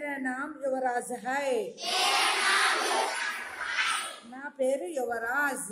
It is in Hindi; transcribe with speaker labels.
Speaker 1: मेरा नाम युवराज है। ना पेर युवराज